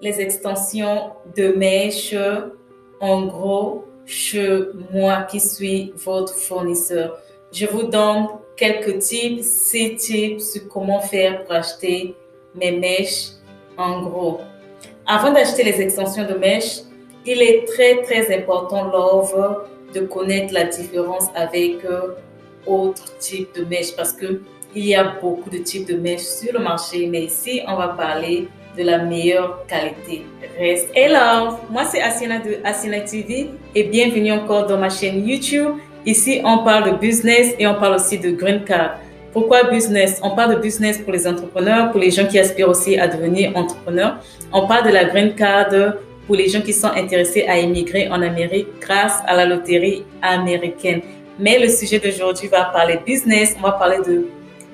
les extensions de mèche en gros chez moi qui suis votre fournisseur. Je vous donne quelques tips, six tips sur comment faire pour acheter mes mèches en gros. Avant d'acheter les extensions de mèche, il est très très important lors de connaître la différence avec euh, autres types de mèches parce que il y a beaucoup de types de mèches sur le marché, mais ici on va parler de la meilleure qualité. Reste. Hello, moi c'est Asiana de Asiana TV et bienvenue encore dans ma chaîne YouTube. Ici on parle de business et on parle aussi de green card. Pourquoi business? On parle de business pour les entrepreneurs, pour les gens qui aspirent aussi à devenir entrepreneurs. On parle de la green card pour les gens qui sont intéressés à immigrer en Amérique grâce à la loterie américaine. Mais le sujet d'aujourd'hui va parler business. On va parler de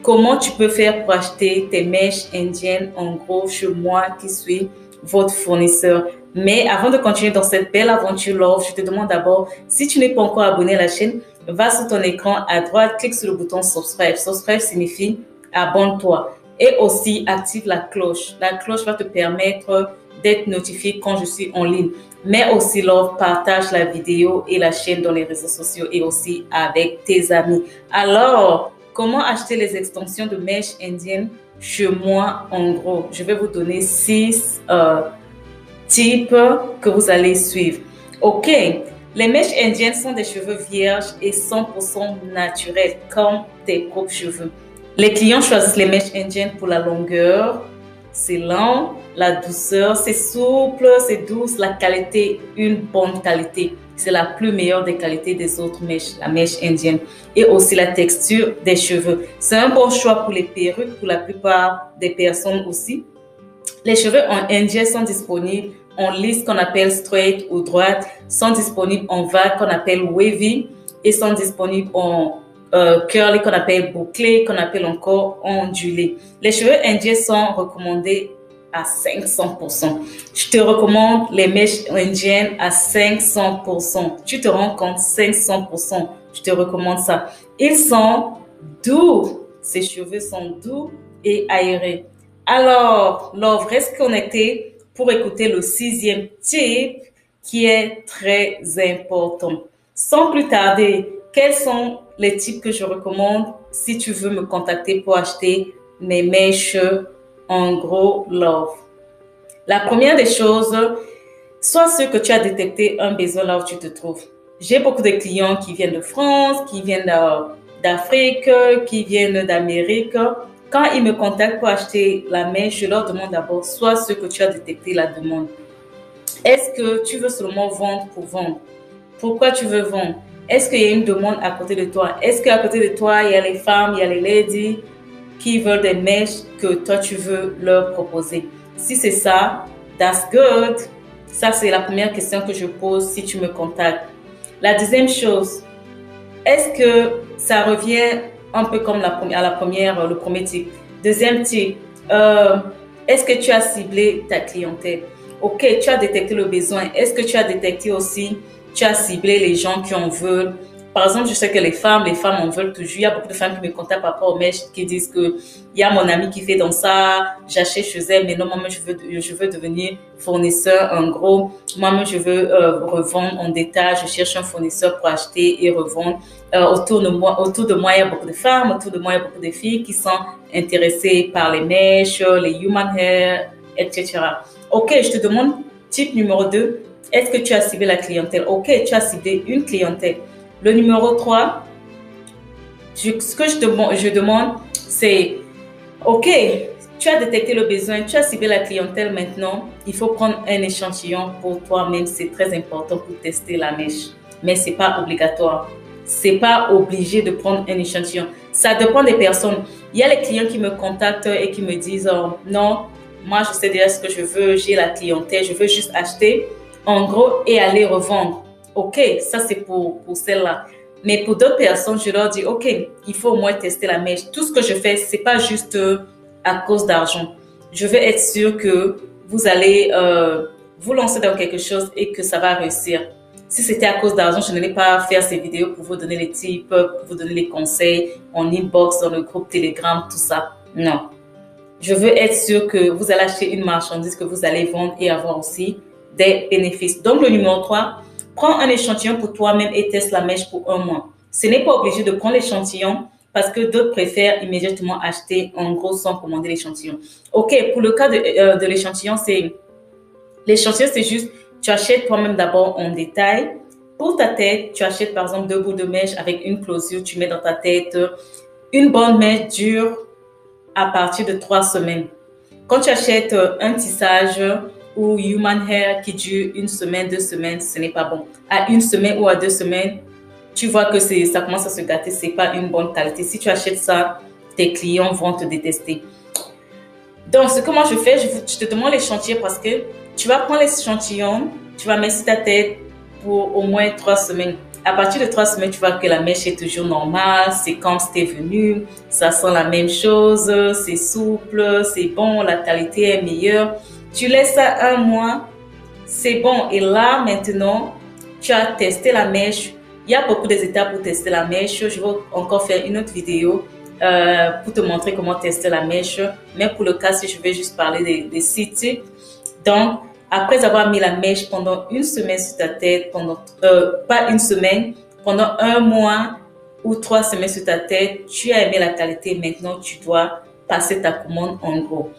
comment tu peux faire pour acheter tes mèches indiennes en gros chez moi qui suis votre fournisseur? Mais avant de continuer dans cette belle aventure love, je te demande d'abord, si tu n'es pas encore abonné à la chaîne, va sur ton écran à droite, clique sur le bouton subscribe. Subscribe signifie abonne-toi. Et aussi active la cloche. La cloche va te permettre d'être notifié quand je suis en ligne. Mais aussi, love, partage la vidéo et la chaîne dans les réseaux sociaux et aussi avec tes amis. Alors, comment acheter les extensions de mèches indiennes chez moi en gros? Je vais vous donner six euh, types que vous allez suivre. OK. Les mèches indiennes sont des cheveux vierges et 100% naturels, comme tes propres cheveux. Les clients choisissent les mèches indiennes pour la longueur, c'est lent, la douceur, c'est souple, c'est douce, la qualité, une bonne qualité. C'est la plus meilleure des qualités des autres mèches, la mèche indienne. Et aussi la texture des cheveux. C'est un bon choix pour les perruques, pour la plupart des personnes aussi. Les cheveux en indien sont disponibles en lisse qu'on appelle straight ou droite, sont disponibles en vague qu'on appelle wavy et sont disponibles en euh, curly qu'on appelle bouclé, qu'on appelle encore ondulé. Les cheveux indiens sont recommandés à 500%. Je te recommande les mèches indiennes à 500%. Tu te rends compte 500%. Je te recommande ça. Ils sont doux. Ces cheveux sont doux et aérés. Alors, Love, reste connecté pour écouter le sixième type qui est très important? Sans plus tarder, quels sont les types que je recommande si tu veux me contacter pour acheter mes mèches en gros love? La première des choses, soit ce que tu as détecté un besoin là où tu te trouves. J'ai beaucoup de clients qui viennent de France, qui viennent d'Afrique, qui viennent d'Amérique quand ils me contactent pour acheter la mèche, je leur demande d'abord soit ce que tu as détecté la demande. Est-ce que tu veux seulement vendre pour vendre? Pourquoi tu veux vendre? Est-ce qu'il y a une demande à côté de toi? Est-ce qu'à côté de toi, il y a les femmes, il y a les ladies qui veulent des mèches que toi, tu veux leur proposer? Si c'est ça, that's good. Ça, c'est la première question que je pose si tu me contactes. La deuxième chose, est-ce que ça revient un peu comme la à la première, le premier type? Deuxième type, euh, est-ce que tu as ciblé ta clientèle? Ok, tu as détecté le besoin. Est-ce que tu as détecté aussi, tu as ciblé les gens qui en veulent par exemple, je sais que les femmes, les femmes en veulent toujours. Il y a beaucoup de femmes qui me contactent par rapport aux mèches qui disent que il y a mon ami qui fait dans ça, j'achète chez elle, mais non, moi, je veux, je veux devenir fournisseur en gros. Moi, je veux euh, revendre en détail. Je cherche un fournisseur pour acheter et revendre. Euh, autour de moi, autour de moi, il y a beaucoup de femmes, autour de moi, il y a beaucoup de filles qui sont intéressées par les mèches, les human hair, etc. Ok, je te demande type numéro 2. Est-ce que tu as ciblé la clientèle? Ok, tu as ciblé une clientèle. Le numéro 3, ce que je, demande, je demande, c'est, OK, tu as détecté le besoin, tu as ciblé la clientèle maintenant, il faut prendre un échantillon pour toi-même. C'est très important pour tester la mèche. Mais ce n'est pas obligatoire. C'est pas obligé de prendre un échantillon. Ça dépend des personnes. Il y a les clients qui me contactent et qui me disent oh, non, moi je sais déjà ce que je veux, j'ai la clientèle, je veux juste acheter en gros et aller revendre. OK, ça c'est pour, pour celle-là. Mais pour d'autres personnes, je leur dis, OK, il faut au moins tester la mèche. Tout ce que je fais, c'est pas juste euh, à cause d'argent. Je veux être sûr que vous allez euh, vous lancer dans quelque chose et que ça va réussir. Si c'était à cause d'argent, je n'allais pas faire ces vidéos pour vous donner les tips, pour vous donner les conseils en inbox, dans le groupe Telegram, tout ça. Non. Je veux être sûr que vous allez acheter une marchandise que vous allez vendre et avoir aussi des bénéfices. Donc, le numéro 3, prends un échantillon pour toi-même et teste la mèche pour un mois. Ce n'est pas obligé de prendre l'échantillon parce que d'autres préfèrent immédiatement acheter en gros sans commander l'échantillon. OK, pour le cas de, euh, l'échantillon, c'est l'échantillon, c'est juste tu achètes toi-même d'abord en détail. Pour ta tête, tu achètes par exemple deux bouts de mèche avec une closure, tu mets dans ta tête. Une bonne mèche dure à partir de trois semaines. Quand tu achètes euh, un tissage ou human hair qui dure une semaine, deux semaines, ce n'est pas bon. À une semaine ou à deux semaines, tu vois que ça commence à se gâter, c'est pas une bonne qualité. Si tu achètes ça, tes clients vont te détester. Donc, ce que moi je fais, je, te demande l'échantillon parce que tu vas prendre l'échantillon, tu vas mettre sur ta tête pour au moins trois semaines. À partir de trois semaines, tu vois que la mèche est toujours normale, c'est comme c'était venu, ça sent la même chose, c'est souple, c'est bon, la qualité est meilleure. Tu laisses ça un mois, c'est bon. Et là, maintenant, tu as testé la mèche. Il y a beaucoup d'étapes pour tester la mèche. Je vais encore faire une autre vidéo euh, pour te montrer comment tester la mèche. Mais pour le cas, si je vais juste parler des, sites. Donc, après avoir mis la mèche pendant une semaine sur ta tête, pendant euh, pas une semaine, pendant un mois ou trois semaines sur ta tête, tu as aimé la qualité. Maintenant, tu dois passer ta commande en gros.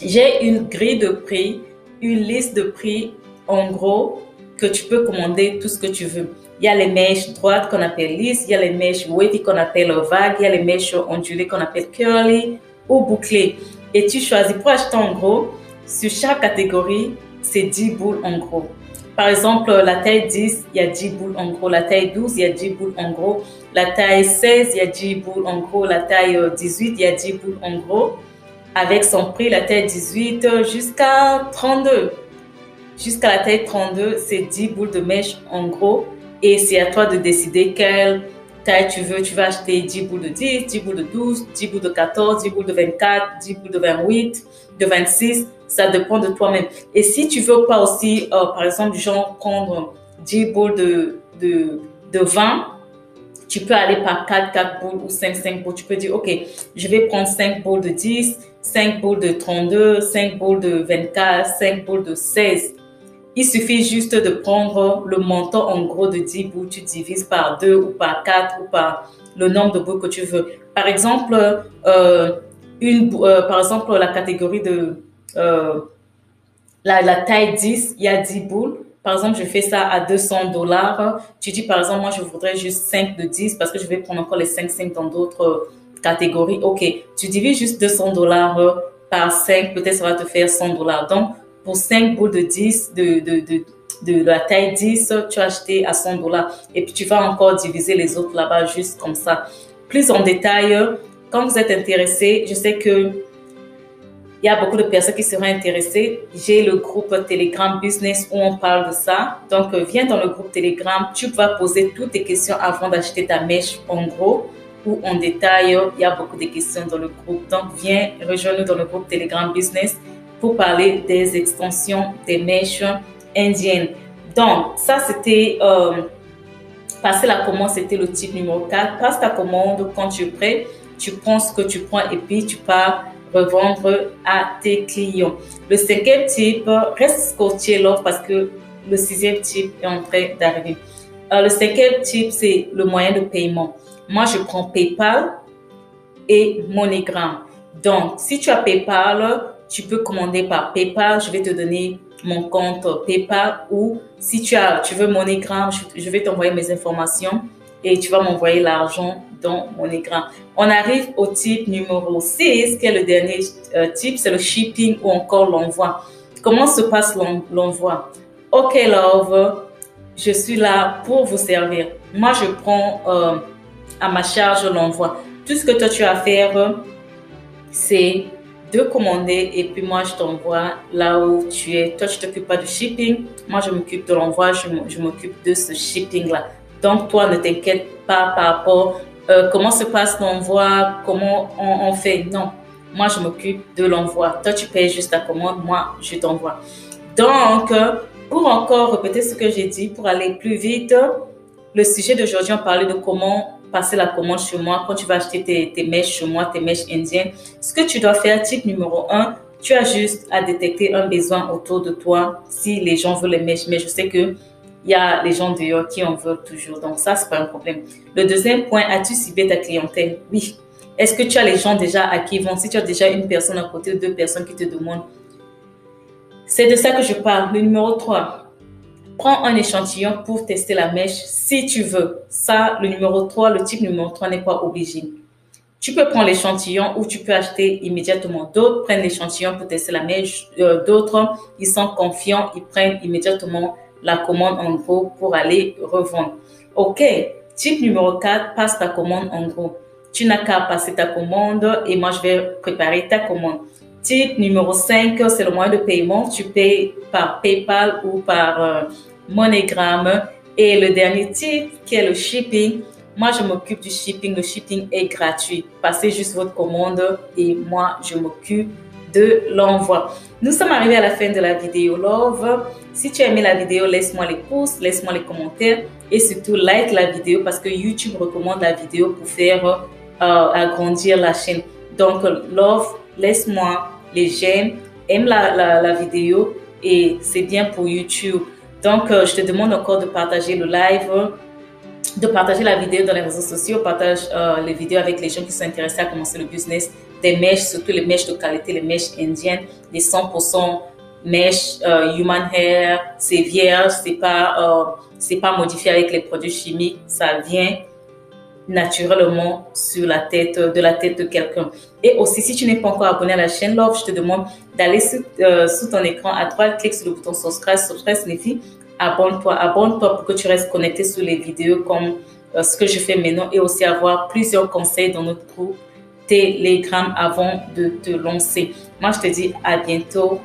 J'ai une grille de prix, une liste de prix en gros que tu peux commander tout ce que tu veux. Il y a les mèches droites qu'on appelle lisses, il y a les mèches wavy qu'on appelle vagues, il y a les mèches ondulées qu'on appelle curly ou bouclées. Et tu choisis pour acheter en gros, sur chaque catégorie, c'est 10 boules en gros. Par exemple, la taille 10, il y a 10 boules en gros. La taille 12, il y a 10 boules en gros. La taille 16, il y a 10 boules en gros. La taille 18, il y a 10 boules en gros. Avec son prix, la taille 18 jusqu'à 32. Jusqu'à la taille 32, c'est 10 boules de mèche en gros. Et c'est à toi de décider quelle taille tu veux. Tu vas acheter 10 boules de 10, 10 boules de 12, 10 boules de 14, 10 boules de 24, 10 boules de 28, de 26 ça dépend de toi-même. Et si tu veux pas aussi, euh, par exemple, genre prendre 10 boules de, de, de 20, tu peux aller par 4, 4 boules ou 5, 5 boules. Tu peux dire, OK, je vais prendre 5 boules de 10, 5 boules de 32, 5 boules de 24, 5 boules de 16. Il suffit juste de prendre le montant en gros de 10 boules, tu divises par 2 ou par 4 ou par le nombre de boules que tu veux. Par exemple, euh, une, euh, par la catégorie de euh, la, taille 10, il y a 10 boules. Par exemple, je fais ça à 200 dollars. Tu dis, par exemple, moi, je voudrais juste 5 de 10 parce que je vais prendre encore les 5, 5 dans d'autres catégories. OK, tu divises juste 200 dollars par 5, peut-être ça va te faire 100 dollars. Donc, pour 5 boules de 10, de, de, de, de la taille 10, tu as acheté à 100 dollars. Et puis, tu vas encore diviser les autres là-bas juste comme ça. Plus en détail, quand vous êtes intéressé, je sais que il y a beaucoup de personnes qui seraient intéressées. J'ai le groupe Telegram Business où on parle de ça. Donc, euh, viens dans le groupe Telegram. Tu vas poser toutes tes questions avant d'acheter ta mèche en gros ou en détail. Il y a beaucoup de questions dans le groupe. Donc, viens rejoindre nous dans le groupe Telegram Business pour parler des extensions des mèches indiennes. Donc, ça, c'était euh, passer la commande, c'était le type numéro 4. Passe ta commande quand tu es prêt. Tu prends ce que tu prends et puis tu pars revendre à tes clients. Le cinquième type, reste scotché l'offre parce que le sixième type est en train d'arriver. Euh, le cinquième type, c'est le moyen de paiement. Moi, je prends PayPal et MoneyGram. Donc, si tu as PayPal, tu peux commander par PayPal. Je vais te donner mon compte PayPal ou si tu as, tu veux MoneyGram, je vais t'envoyer mes informations et tu vas m'envoyer l'argent dans mon écran. On arrive au type numéro 6, qui est le dernier euh, type, c'est le shipping ou encore l'envoi. Comment se passe l'envoi? Ok, love, je suis là pour vous servir. Moi, je prends euh, à ma charge l'envoi. Tout ce que toi, tu as à faire, c'est de commander et puis moi, je t'envoie là où tu es. Toi, tu t'occupes pas du shipping. Moi, je m'occupe de l'envoi. Je m'occupe de ce shipping-là. Donc, toi, ne t'inquiète pas par rapport euh, comment se passe l'envoi, comment on, fait? Non, moi, je m'occupe de l'envoi. Toi, tu payes juste ta commande, moi, je t'envoie. Donc, pour encore répéter ce que j'ai dit, pour aller plus vite, le sujet d'aujourd'hui, on parlait de comment passer la commande chez moi, quand tu vas acheter tes, mèches chez moi, tes mèches indiennes, ce que tu dois faire, type numéro un, tu as juste à détecter un besoin autour de toi si les gens veulent les mèches. Mais je sais que il y a les gens dehors qui en veulent toujours. Donc ça, c'est pas un problème. Le deuxième point, as-tu ciblé ta clientèle? Oui. Est-ce que tu as les gens déjà à qui vont? Si tu as déjà une personne à côté ou deux personnes qui te demandent. C'est de ça que je parle. Le numéro 3. Prends un échantillon pour tester la mèche si tu veux. Ça, le numéro 3, le type numéro 3 n'est pas obligé. Tu peux prendre l'échantillon ou tu peux acheter immédiatement. D'autres prennent l'échantillon pour tester la mèche. Euh, d'autres, ils sont confiants, ils prennent immédiatement la commande en gros pour aller revendre. OK, type numéro 4, passe ta commande en gros. Tu n'as qu'à passer ta commande et moi je vais préparer ta commande. Type numéro 5, c'est le moyen de paiement. Tu payes par PayPal ou par euh. Et le dernier type qui est le shipping, moi, je m'occupe du shipping. Le shipping est gratuit. Passez juste votre commande et moi, je m'occupe de l'envoi. Nous sommes arrivés à la fin de la vidéo Love. Si tu as aimé la vidéo, laisse-moi les pouces, laisse-moi les commentaires et surtout like la vidéo parce que YouTube recommande la vidéo pour faire euh, agrandir la chaîne. Donc, Love, laisse-moi les j'aime, aime la, la, vidéo et c'est bien pour YouTube. Donc, euh, je te demande encore de partager le live de partager la vidéo dans les réseaux sociaux, partage euh, les vidéos avec les gens qui sont intéressés à commencer le business des mèches, surtout les mèches de qualité, les mèches indiennes, les 100% mèches euh, human hair, c'est vierge, c'est pas euh, c'est pas modifié avec les produits chimiques, ça vient naturellement sur la tête de la tête de quelqu'un. Et aussi, si tu n'es pas encore abonné à la chaîne Love, je te demande d'aller sous, ton écran à droite, clique sur le bouton subscribe. Subscribe signifie abonne-toi, abonne-toi pour que tu restes connecté sur les vidéos comme euh, ce que je fais maintenant et aussi avoir plusieurs conseils dans notre groupe Telegram avant de te lancer. Moi, je te dis à bientôt